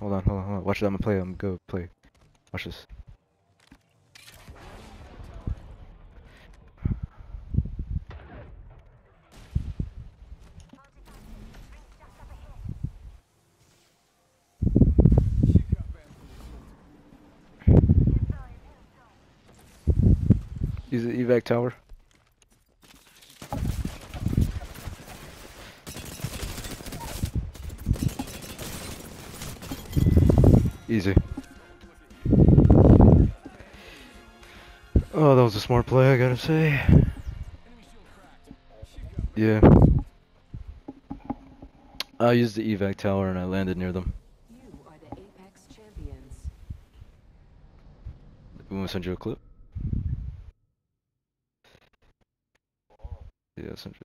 Hold on, hold on, hold on. Watch it. I'm gonna play. I'm gonna go play. Watch this. Use the evac tower. Easy. Oh, that was a smart play, I gotta say. Yeah. I used the evac tower and I landed near them. We want to send you a clip? Yeah, send you.